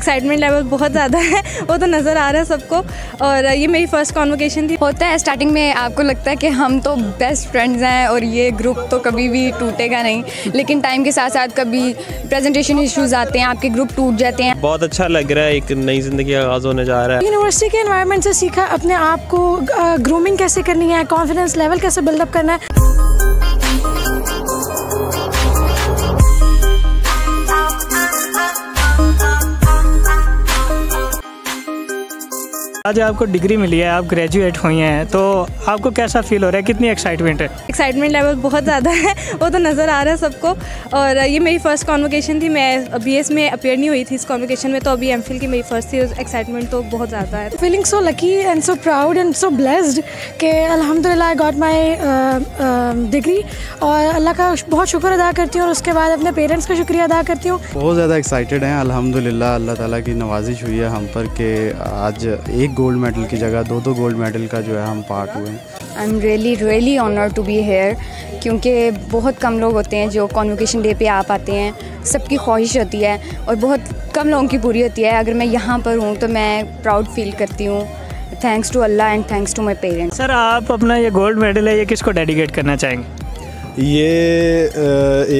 Excitement level बहुत ज़्यादा है वो तो नज़र आ रहा है सबको। और ये मेरी फ़र्स्ट कॉन्वोकेशन थी। होता है स्टार्टिंग में आपको लगता है कि हम तो बेस्ट फ्रेंड्स हैं और ये ग्रुप तो कभी भी टूटेगा नहीं। लेकिन टाइम के साथ साथ कभी प्रेजेंटेशन इश्यूज़ आते हैं आपके ग्रुप टूट जाते हैं। बहुत अच्छा लग रहा है एक नई ज़िंदगी आगाज़ होने जा रहा है। यूनिवर्सिटी के एनवायरनमेंट से सीखा अपने आप को ग्रूमिंग कैसे करनी है कॉन्फिडेंस लेवल कैसे बिल्डअप करना है? आज आपको डिग्री मिली है आप ग्रेजुएट हुई हैं तो आपको कैसा फील हो रहा है? कितनी एक्साइटमेंट है? एक्साइटमेंट लेवल बहुत ज़्यादा है वो तो नज़र आ रहा है सबको। और ये मेरी फ़र्स्ट कॉन्वोकेशन थी मैं बी एस में अपेयर नहीं हुई थी इस कॉन्वोकेशन में तो अभी एम फिल की मेरी फ़र्स्ट थी एक्साइटमेंट तो बहुत ज़्यादा है। Feeling so lucky and so proud and so blessed कि अलहमदिल्ला आई गॉट माई डिग्री और अल्लाह का बहुत शुक्र अदा करती हूँ और उसके बाद अपने पेरेंट्स का शुक्रिया अदा करती हूँ। बहुत ज़्यादा एक्साइटेड हैं अल्हम्दुलिल्लाह अल्लाह ताला की नवाजिश हुई है हम पर कि आज एक एक गोल्ड मेडल की जगह दो दो गोल्ड मेडल का जो है हम पार्ट हुए I am really really honour to be here क्योंकि बहुत कम लोग होते हैं जो कॉन्वोकेशन डे पे आ पाते हैं। सबकी ख्वाहिश होती है और बहुत कम लोगों की पूरी होती है। अगर मैं यहाँ पर हूँ तो मैं प्राउड फील करती हूँ। Thanks to Allah and thanks to my parents sir आप अपना ये गोल्ड मेडल है ये किसको डेडिकेट करना चाहेंगे? ये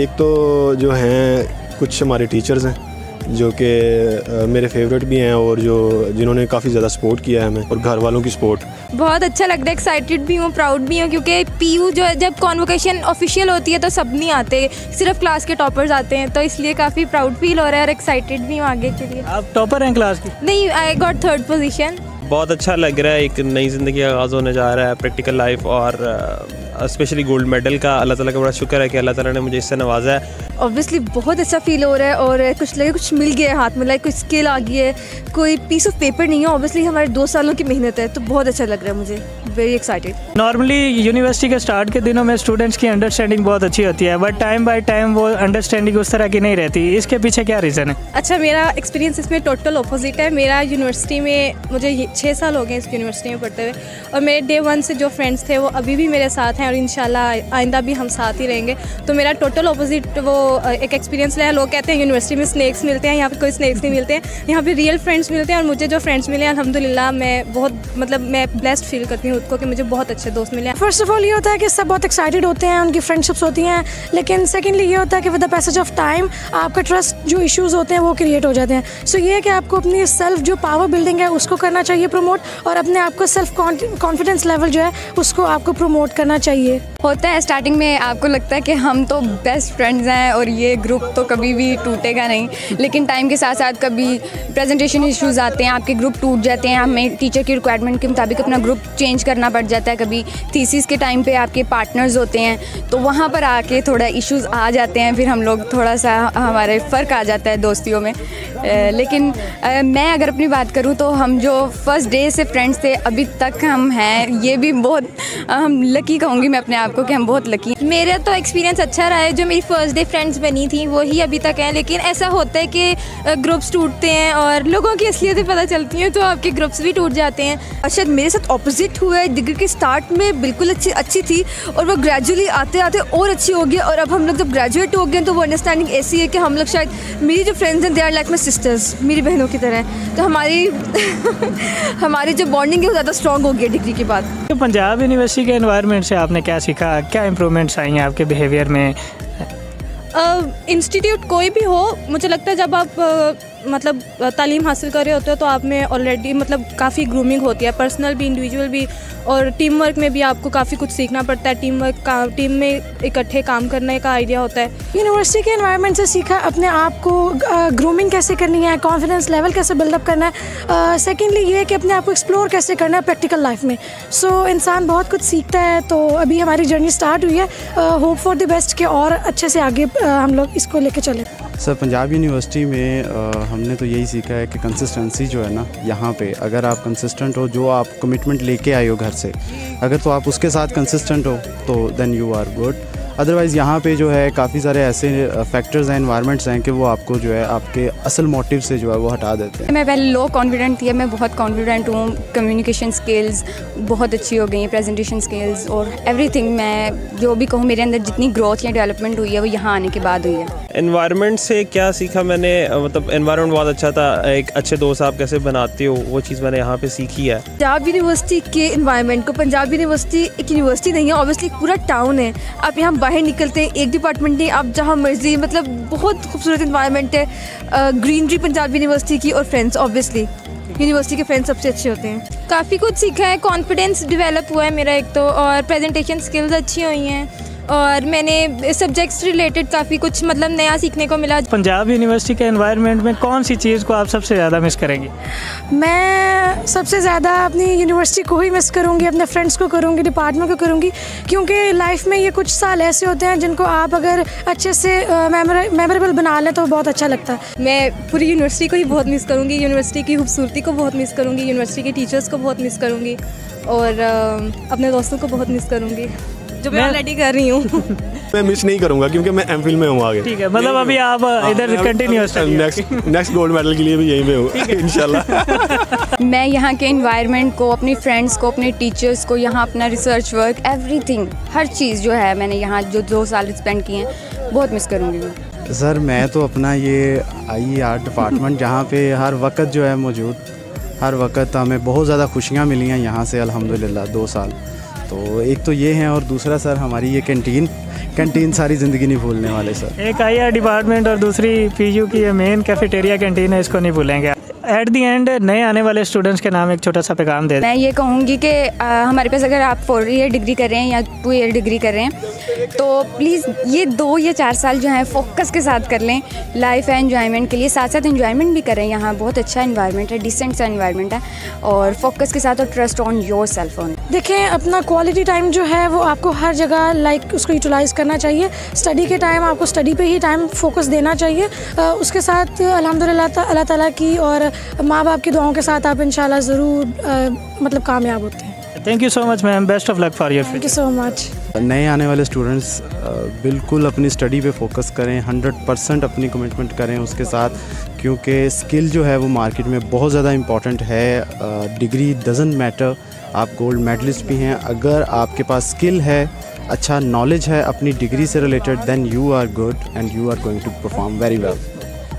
एक तो जो हैं कुछ हमारे टीचर्स हैं। जो कि मेरे फेवरेट भी हैं और जो जिन्होंने काफ़ी ज़्यादा सपोर्ट किया है हमें और घर वालों की सपोर्ट बहुत अच्छा लगता है एक्साइटेड भी हूँ प्राउड भी हूँ क्योंकि पीयू जो है जब कॉन्वोकेशन ऑफिशियल होती है तो सब नहीं आते सिर्फ़ क्लास के टॉपर्स आते हैं तो इसलिए काफ़ी प्राउड फील हो रहा है और एक्साइटेड भी हूँ आगे के लिए। आप टॉपर हैं क्लास की? नहीं आई गॉट थर्ड पोजिशन बहुत अच्छा लग रहा है एक नई ज़िंदगी आगाज़ होने जा रहा है प्रैक्टिकल लाइफ और स्पेशली गोल्ड मेडल का अल्लाह ताला का बड़ा शुक्र है कि अल्लाह ताला ने मुझे इससे नवाजा है। ऑब्वियसली बहुत अच्छा फील हो रहा है और कुछ लगे कुछ मिल गया है हाथ में लाइक कुछ स्किल आ गई है कोई पीस ऑफ़ पेपर नहीं है ऑब्वियसली हमारे दो सालों की मेहनत है तो बहुत अच्छा लग रहा है मुझे वेरी एक्साइटेड नॉर्मली यूनिवर्सिटी के स्टार्ट के दिनों में स्टूडेंट्स की अंडरस्टैंडिंग बहुत अच्छी होती है बट टाइम बाई टाइम वो अंडरस्टैंडिंग उस तरह की नहीं रहती। इसके पीछे क्या रीज़न है? अच्छा मेरा एक्सपीरियंस इसमें टोटल अपोजिट है। मेरा यूनिवर्सिटी में मुझे छः साल हो गए इस यूनिवर्सिटी में पढ़ते हुए और मेरे डे वन से जो फ्रेंड्स थे वो अभी भी मेरे साथ हैं और इन आइंदा भी हम साथ ही रहेंगे। तो मेरा टोटल अपोजिट वो एक एक्सपीरियंस रहा लोग कहते हैं यूनिवर्सिटी में स्नैक्स मिलते हैं यहाँ पे कोई स्नैक्स नहीं मिलते हैं। यहाँ पे रियल फ्रेंड्स मिलते हैं और मुझे जो फ्रेंड्स मिले हैं अलहमदिल्ला मैं बहुत मतलब मैं ब्लेस्ड फील करती हूँ उसको कि मुझे बहुत अच्छे दोस्त मिले हैं। फ़र्स्ट ऑफ़ ऑल ये होता है कि सब बहुत एक्साइटेड होते हैं उनकी फ्रेंडशिप्स होती हैं लेकिन सेकेंडली ये होता है कि with the passage of time आपका ट्रस्ट जो इशूज़ होते हैं वो क्रिएट हो जाते हैं। सो so ये है कि आपको अपनी सेल्फ जो पावर बिल्डिंग है उसको करना चाहिए प्रमोट और अपने आप को सेल्फ कॉन्फिडेंस लेवल जो है उसको आपको प्रमोट करना चाहिए। होता है स्टार्टिंग में आपको लगता है कि हम तो बेस्ट फ्रेंड्स हैं और ये ग्रुप तो कभी भी टूटेगा नहीं। लेकिन टाइम के साथ साथ कभी प्रेजेंटेशन इश्यूज़ आते हैं, आपके ग्रुप टूट जाते हैं, हमें टीचर की रिक्वायरमेंट के मुताबिक अपना ग्रुप चेंज करना पड़ जाता है। कभी थीसिस के टाइम पे आपके पार्टनर्स होते हैं तो वहाँ पर आके थोड़ा इश्यूज़ आ जाते हैं, फिर हम लोग थोड़ा सा हमारे फ़र्क आ जाता है दोस्तियों में। लेकिन मैं अगर अपनी बात करूँ तो हम जो फ़र्स्ट डे से फ्रेंड्स थे, अभी तक हम हैं, ये भी बहुत हम लकी कहूँगी मैं अपने आप को कि हम बहुत लकी मेरा तो एक्सपीरियंस अच्छा रहा है, जो मेरी फ़र्स्ट डे फ्रेंड्स बनी थी वही अभी तक हैं। लेकिन ऐसा होता है कि ग्रुप्स टूटते हैं और लोगों की असलियतें पता चलती हैं तो आपके ग्रुप्स भी टूट जाते हैं। अच्छा मेरे साथ अपोजिट हुआ है। डिग्री के स्टार्ट में बिल्कुल अच्छी अच्छी थी और वो ग्रेजुअली आते आते और अच्छी हो गई और अब हम लोग जब ग्रेजुएट हो गए तो वो अंडरस्टैंडिंग ऐसी है कि हम लोग शायद मेरी जो फ्रेंड्स हैं they are like my sisters मेरी बहनों की तरह। तो हमारी हमारी जो बॉन्डिंग है वो ज़्यादा स्ट्रॉन्ग हो गई डिग्री के बाद। पंजाब यूनिवर्सिटी के इन्वायरमेंट से आपने क्या सीखा? क्या इंप्रूवमेंट्स आई हैं आपके बिहेवियर में? इंस्टीट्यूट कोई भी हो मुझे लगता है जब आप मतलब तालीम हासिल कर रहे होते हो तो आप में ऑलरेडी मतलब काफ़ी ग्रूमिंग होती है। पर्सनल भी इंडिविजुअल भी और टीम वर्क में भी आपको काफ़ी कुछ सीखना पड़ता है। टीम वर्क का टीम में इकट्ठे काम करने का आइडिया होता है। यूनिवर्सिटी के इन्वायरमेंट से सीखा अपने आप को ग्रूमिंग कैसे करनी है कॉन्फिडेंस लेवल कैसे बिल्डअप करना है? सेकेंडली ये है कि अपने आप को एक्सप्लोर कैसे करना है प्रैक्टिकल लाइफ में। सो so, इंसान बहुत कुछ सीखता है तो अभी हमारी जर्नी स्टार्ट हुई है। होप फॉर द बेस्ट के और अच्छे से आगे हम लोग इसको लेके चले। सर पंजाब यूनिवर्सिटी में आ, हमने तो यही सीखा है कि कंसिस्टेंसी जो है ना यहाँ पे अगर आप कंसिस्टेंट हो जो आप कमिटमेंट लेके आए हो घर से अगर तो आप उसके साथ कंसिस्टेंट हो तो then you are good otherwise यहाँ पे जो है काफ़ी सारे ऐसे फैक्टर्स हैं इन्वायरमेंट्स हैं कि वो आपको जो है आपके असल मोटिव से जो है वो हटा देते हैं। मैं पहले लो कॉन्फिडेंट थी मैं बहुत कॉन्फिडेंट हूँ। कम्युनिकेशन स्किल्स बहुत अच्छी हो गई हैं प्रेजेंटेशन स्किल्स और एवरीथिंग मैं जो भी कहूँ मेरे अंदर जितनी ग्रोथ या डेवलपमेंट हुई है वो यहाँ आने के बाद हुई है। इन्वायरमेंट से क्या सीखा मैंने? मतलब इन्वायरमेंट बहुत अच्छा था। एक अच्छे दोस्त आप कैसे बनाते हो? वो चीज़ मैंने यहाँ पे सीखी है। पंजाब यूनिवर्सिटी के इन्वायरमेंट को पंजाब यूनिवर्सिटी एक यूनिवर्सिटी नहीं है ऑब्वियसली पूरा टाउन है। आप यहाँ बाहर निकलते एक डिपार्टमेंट नहीं आप जहाँ मर्ज़ी मतलब बहुत खूबसूरत इन्वायरमेंट है ग्रीनरी पंजाब यूनिवर्सिटी की और फ्रेंड्स ऑब्वियसली यूनिवर्सिटी के फ्रेंड्स सबसे अच्छे होते हैं। काफ़ी कुछ सीखा है कॉन्फिडेंस डिवेलप हुआ है मेरा एक तो और प्रेजेंटेशन स्किल्स अच्छी हुई हैं। और मैंने सब्जेक्ट्स रिलेटेड काफ़ी कुछ मतलब नया सीखने को मिला। पंजाब यूनिवर्सिटी के एनवायरनमेंट में कौन सी चीज़ को आप सबसे ज़्यादा मिस करेंगी? मैं सबसे ज़्यादा अपनी यूनिवर्सिटी को ही मिस करूँगी अपने फ्रेंड्स को करूँगी डिपार्टमेंट को करूँगी क्योंकि लाइफ में ये कुछ साल ऐसे होते हैं जिनको आप अगर अच्छे से मेमोरेबल बना लें तो बहुत अच्छा लगता है। मैं पूरी यूनिवर्सिटी को ही बहुत मिस करूँगी यूनिवर्सिटी की खूबसूरती को बहुत मिस करूँगी यूनिवर्सिटी के टीचर्स को बहुत मिस करूँगी और अपने दोस्तों को बहुत मिस करूँगी। जो मैं ऑलरेडी कर रही हूँ। मैं मिस नहीं करूँगा क्योंकि मैं एम में हूँ आगे। ठीक है मतलब अभी आप इधर continue next next gold medal के लिए भी यहीं पे हूँ इंशाल्लाह मैं यहाँ के इन्वायरमेंट को अपनी फ्रेंड्स को अपने टीचर्स को यहाँ अपना रिसर्च वर्क एवरीथिंग हर चीज़ जो है मैंने यहाँ जो दो साल स्पेंड किए हैं बहुत मिस करूँगी मैं। सर मैं तो अपना ये आई आर्ट डिपार्टमेंट जहाँ पे हर वक्त जो है मौजूद हर वक्त हमें बहुत ज़्यादा खुशियाँ मिली हैं यहाँ से अल्हम्दुलिल्लाह दो साल। तो एक तो ये है और दूसरा सर हमारी ये कैंटीन कैंटीन सारी ज़िंदगी नहीं भूलने वाले, सर। एक आईआर डिपार्टमेंट और दूसरी पीयू की ये मेन कैफेटेरिया कैंटीन है, इसको नहीं भूलेंगे एट दी एंड नए आने वाले स्टूडेंट्स के नाम एक छोटा सा पैगाम दे दें मैं ये कहूँगी कि हमारे पास अगर आप फोर ईयर डिग्री कर रहे हैं या टू ईयर डिग्री कर रहे हैं तो प्लीज़ ये दो या चार साल जो हैं फोकस के साथ कर लें। लाइफ है इन्जॉयमेंट के लिए साथ साथ इन्जॉयमेंट भी करें। यहाँ बहुत अच्छा इन्वायरमेंट है डिसेंट सा इन्वायरमेंट है। और फोकस के साथ और trust on yourself on देखें अपना क्वालिटी टाइम जो है वो आपको हर जगह लाइक उसको यूटिलाइज़ करना चाहिए। स्टडी के टाइम आपको स्टडी पे ही टाइम फोकस देना चाहिए। उसके साथ अल्हम्दुलिल्लाह ता- अल्लाह ताला की और माँ बाप की दुआओं के साथ आप इंशाल्लाह ज़रूर मतलब कामयाब होते हैं। Thank you so much ma'am best of luck for your thank you so much नए आने वाले स्टूडेंट्स बिल्कुल अपनी स्टडी पे फोकस करें हंड्रेड परसेंट अपनी कमिटमेंट करें उसके साथ क्योंकि स्किल जो है वो मार्केट में बहुत ज़्यादा इंपॉर्टेंट है। डिग्री डजेंट मैटर आप गोल्ड मेडलिस्ट भी हैं। अगर आपके पास स्किल है अच्छा नॉलेज है अपनी डिग्री से related then you are good and you are going to perform very well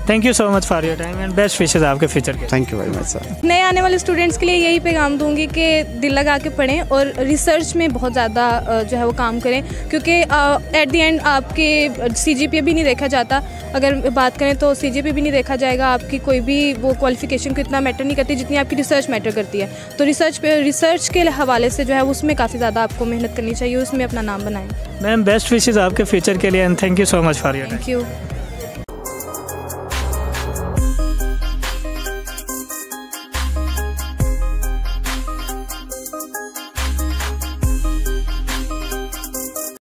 thank you so much for your time and best wishes आपके फ्यूचर के. Thank you very much sir नए आने वाले students के लिए यही पैगाम दूँगी कि दिल लगा के पढ़ें और रिसर्च में बहुत ज़्यादा जो है वो काम करें क्योंकि एट द एंड आपके सी जी पी भी नहीं देखा जाता. अगर बात करें तो सी जी पी भी नहीं देखा जाएगा आपकी कोई भी वो क्वालिफिकेशन को इतना मैटर नहीं करती जितनी आपकी रिसर्च मैटर करती है. तो रिसर्च पे रिसर्च के हवाले से जो है उसमें काफ़ी ज़्यादा आपको मेहनत करनी चाहिए उसमें अपना नाम बनाएँ. मैम बेस्ट विशेज़ आपके फ्यूचर के लिए and thank you so much for your thank you